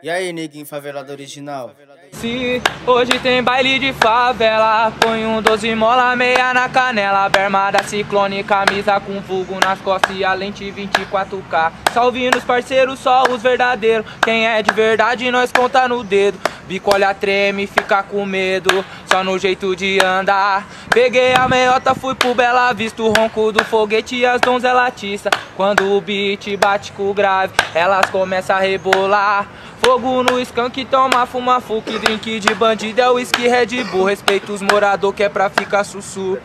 E aí, neguinho favelado original? Se hoje tem baile de favela, põe um 12 mola, meia na canela, bermada ciclone, camisa com vulgo nas costas e a lente 24K. Salve nos parceiros, só os verdadeiros. Quem é de verdade, nós conta no dedo. Bicolha treme, fica com medo, só no jeito de andar. Peguei a meiota, fui pro Bela Vista, o ronco do foguete e as donzelas tiça. Quando o beat bate com o grave, elas começam a rebolar. Fogo no skunk, toma, fuma, fuque, drink de bandido é whisky Red Bull. Respeita os morador que é pra ficar sussu.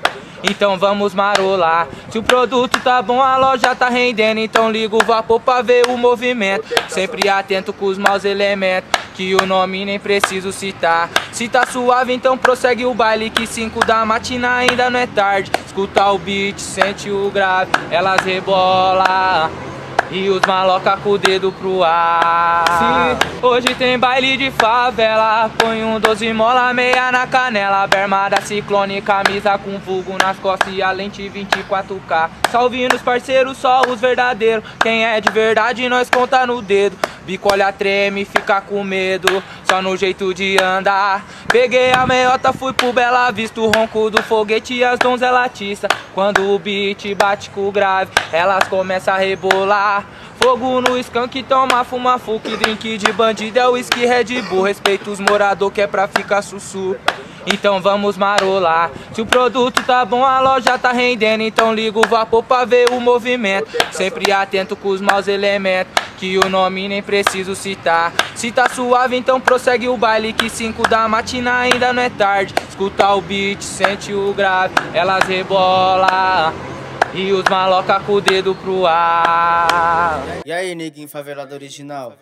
Então vamos marolar. Se o produto tá bom, a loja tá rendendo. Então liga o vapor pra ver o movimento. Sempre atento com os maus elementos. Que o nome nem preciso citar. Se tá suave, então prossegue o baile. Que 5 da matina ainda não é tarde. Escuta o beat, sente o grave. Elas rebola. E os maloca com o dedo pro ar. Se hoje tem baile de favela. Põe um 12 mola, meia na canela. Bermada ciclone, camisa com vulgo nas costas E a lente 24K Salve nos parceiros, só os verdadeiros. Quem é de verdade nós conta no dedo. Bicolha treme, fica com medo, só no jeito de andar. Peguei a meiota, fui pro Bela Vista, o ronco do foguete e as donzelas tiça. Quando o beat bate com o grave, elas começam a rebolar. Fogo no skunk, toma, fuma, fuque, drink de bandido é whisky Red Bull. Respeita os morador que é pra ficar sussu. Então vamos marolar. Se o produto tá bom, a loja tá rendendo. Então liga o vapor pra ver o movimento. Sempre atento com os maus elementos. Que o nome nem preciso citar. Se tá suave, então prossegue o baile. Que 5 da matina ainda não é tarde. Escuta o beat, sente o grave. Elas rebola. E os maloca com o dedo pro ar. E aí, neguinho favelado original?